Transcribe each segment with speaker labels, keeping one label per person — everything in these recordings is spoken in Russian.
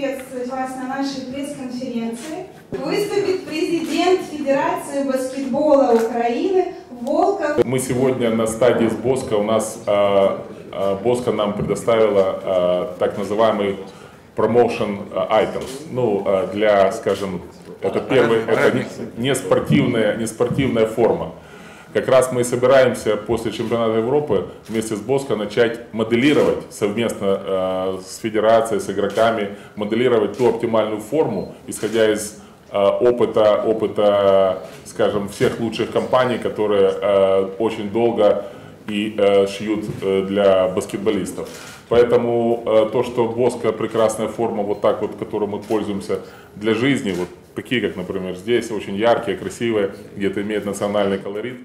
Speaker 1: Приветствовать вас на нашей пресс-конференции. Выступит президент Федерации баскетбола Украины Волков.
Speaker 2: Мы сегодня на стадии с Боско. У нас э, э, Боско нам предоставила э, так называемый promotion items. Ну, э, для, скажем, это первый, это не, не спортивная, не спортивная форма. Как раз мы собираемся после чемпионата Европы вместе с Боско начать моделировать совместно э, с федерацией, с игроками, моделировать ту оптимальную форму, исходя из э, опыта, опыта, скажем, всех лучших компаний, которые э, очень долго и э, шьют э, для баскетболистов. Поэтому э, то, что Боско прекрасная форма, вот так вот, которой мы пользуемся для жизни, вот такие, как, например, здесь, очень яркие, красивые, где-то имеют национальный колорит,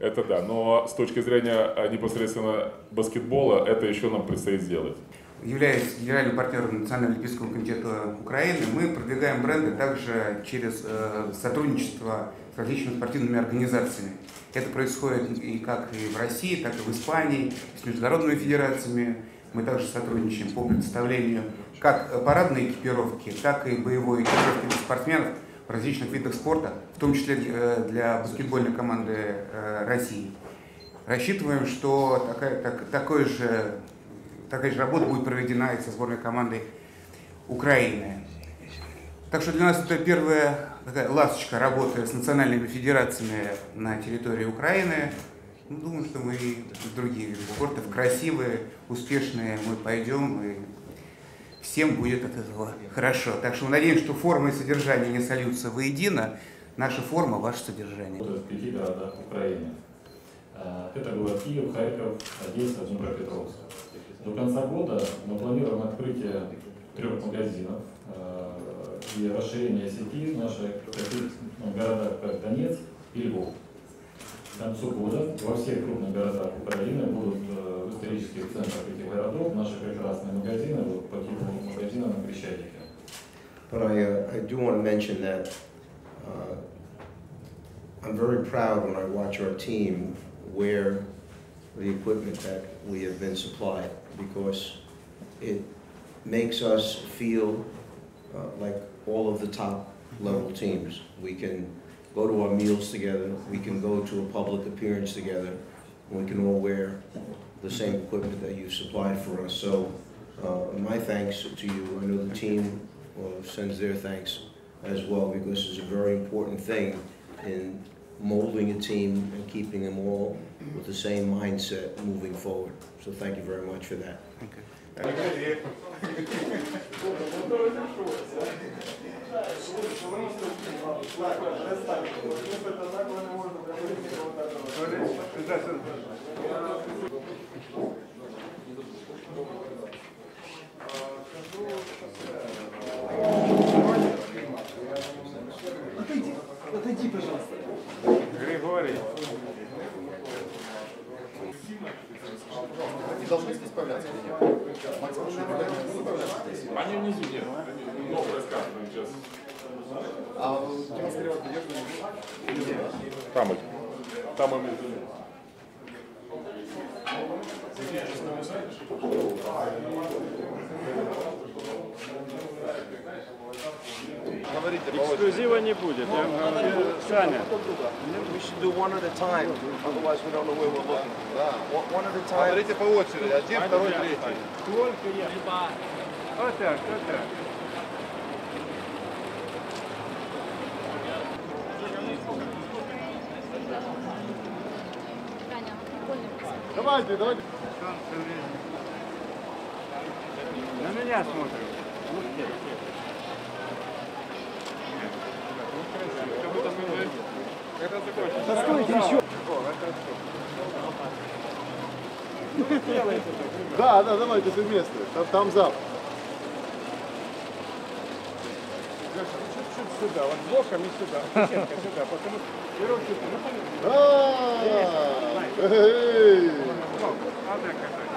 Speaker 2: это да. Но с точки зрения э, непосредственно баскетбола, это еще нам предстоит сделать.
Speaker 3: Являясь генеральным партнером Национального олимпийского комитета Украины, мы продвигаем бренды также через э, сотрудничество с различными спортивными организациями. Это происходит и как и в России, так и в Испании, с международными федерациями. Мы также сотрудничаем по предоставлению как парадной экипировки, так и боевой экипировки для спортсменов различных видах спорта, в том числе э, для баскетбольной команды э, России. Рассчитываем, что такая, так, такой же, такая же работа будет проведена и со сборной командой Украины. Так что для нас это первая такая ласточка работы с национальными федерациями на территории Украины. Ну, думаю, что мы и другие виды спорта красивые, успешные мы пойдем и всем будет от этого хорошо. Так что мы надеемся, что форма и содержание не сольются воедино. Наша форма – ваше содержание.
Speaker 4: В пяти городах Украины. Это город Киев, Харьков, Одесса, Днепропетровск. До конца года мы планируем открытие трех магазинов и расширение сети в наших ну, городах, как Донецк и Львов. К концу года во всех крупных городах Украины будут в исторических центрах этих городов наши прекрасные магазины, вот по типу магазина на Крещатике.
Speaker 5: But I, uh, I do want to mention that uh, I'm very proud when I watch our team wear the equipment that we have been supplied because it makes us feel uh, like all of the top level teams. We can go to our meals together, we can go to a public appearance together, and we can all wear the same equipment that you've supplied for us. So uh, my thanks to you. I know the team uh, sends their thanks as well because it's a very important thing in molding a team and keeping them all with the same mindset moving forward. So thank you very much for that.
Speaker 6: Отойди, отойди, пожалуйста.
Speaker 7: Григорий.
Speaker 8: Они должны здесь появляться или нет? Они
Speaker 2: внизу нет, Там, вот. там им
Speaker 8: Говорите,
Speaker 7: Эксклюзива не будет. Я вам говорю, Саня.
Speaker 9: We should do one at a time, otherwise we don't know where we're looking.
Speaker 8: Да.
Speaker 9: One one at a time.
Speaker 8: Говорите по очереди. Один, второй, третий.
Speaker 7: Только я. Вот так, вот так.
Speaker 8: Давайте, давайте.
Speaker 7: На меня смотрим.
Speaker 6: Да стойте еще.
Speaker 8: Да, да, давайте все вместе. Там, там зап.
Speaker 7: Чуть-чуть сюда, вот блоком и сюда. Стенка сюда, потому что... Надо катать.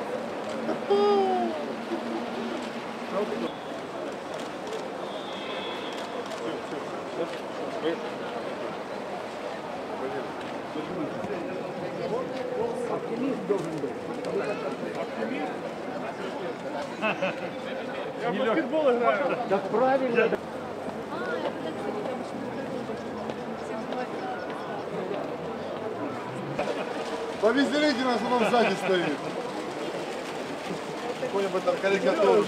Speaker 6: Оптимист должен быть.
Speaker 7: Оптимист? Я в баскетбол играю.
Speaker 6: Так правильно.
Speaker 8: Повеселите нас, он сзади стоит. Какой-нибудь там карикатуру.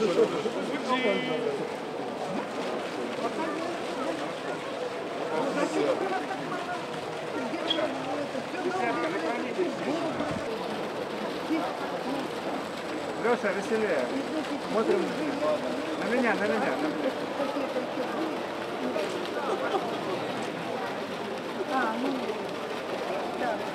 Speaker 7: Леша, веселее. Смотрим на меня, на меня. На меня.